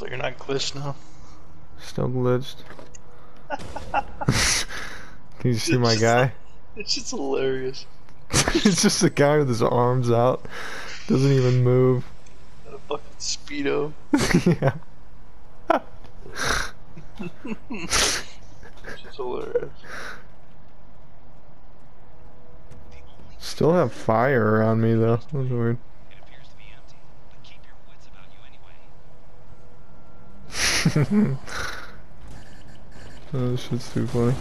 So you're not glitched now? Still glitched. Can you see my guy? It's just hilarious. it's just a guy with his arms out. Doesn't even move. And a fucking speedo. yeah. It's hilarious. Still have fire around me though. That was weird. oh, this shit's too funny.